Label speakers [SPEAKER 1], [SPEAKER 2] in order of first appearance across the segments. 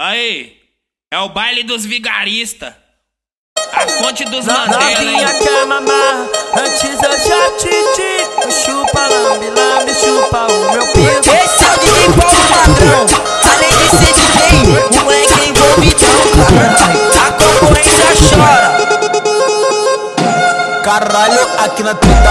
[SPEAKER 1] Aí, é o baile dos vigaristas. A fonte dos Mandela,
[SPEAKER 2] Novinha quer mamar, antes eu já te digo Chupa, lambe, lambe, chupa o meu pinto
[SPEAKER 3] Esse é o DJ Paulo Padrão Além de ser DJ, o é A concorrência chora
[SPEAKER 2] Caralho, aqui na treta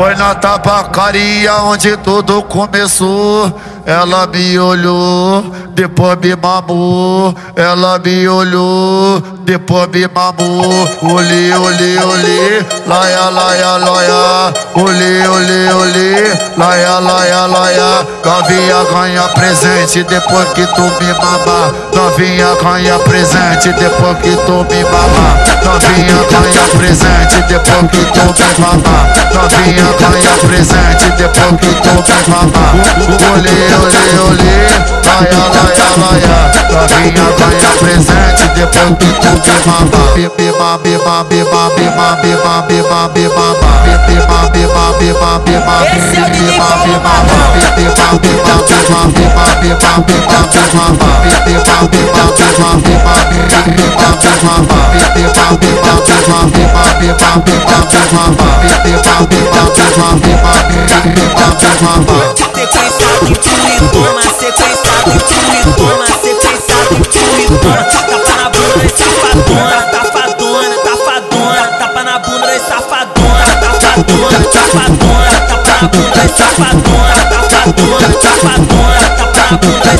[SPEAKER 4] foi na tabacaria onde tudo começou. Ela me olhou, depois me mamou. Ela me olhou, depois me mamou. Olê, olê, olê, laia, laia, laia. Olê, olê, olê, laia, laia, laia. Novinha ganha presente depois que tu me mamar. Novinha ganha presente depois que tu me mamar. Depois que tu me mamar. Novinha ganha presente depois que tu me mamar. Olê, olê, olê, laia, laia, laia. Novinha ganha presente depois que tu me mamar. Beba, beba, beba, beba, beba, beba, beba, beba, beba, beba, beba,
[SPEAKER 3] Esse é o DJ
[SPEAKER 4] beba,
[SPEAKER 3] Paulo
[SPEAKER 4] beba,
[SPEAKER 3] Padrão.
[SPEAKER 4] beba, beba, beba, beba, beba, beba, beba, beba, beba, beba, beba, beba, beba, beba,
[SPEAKER 3] Sequenciado em tu e toma, sequenciado em tu e toma, sequenciado em tu e toma. Tapa na bunda e safadona, safadona, safadona. Tapa na bunda e safadona, safadona, safadona. Tapa na bunda e Tapadona, tapadona, tapadona, tapadona, tapadona bunda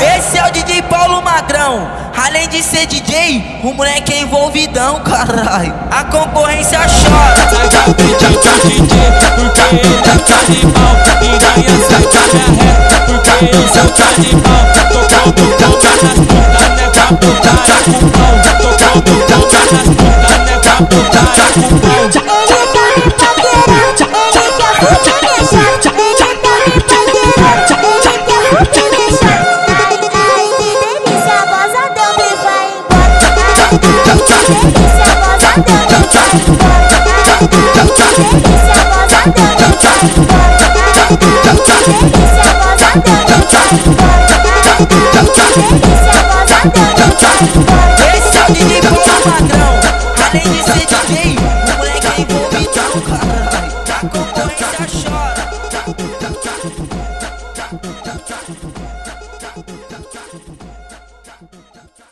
[SPEAKER 3] Esse é Além de ser DJ, o moleque é envolvidão, caralho. A concorrência chora.
[SPEAKER 5] Porque ele tá de pau. E daí essa cara é porque ele tá de pau. Tocando puta nas putas, nessa puta é com pau.
[SPEAKER 3] Esse é o DJ Paulo Magrão. Além de ser DJ, o moleque é envolvidão, caralho.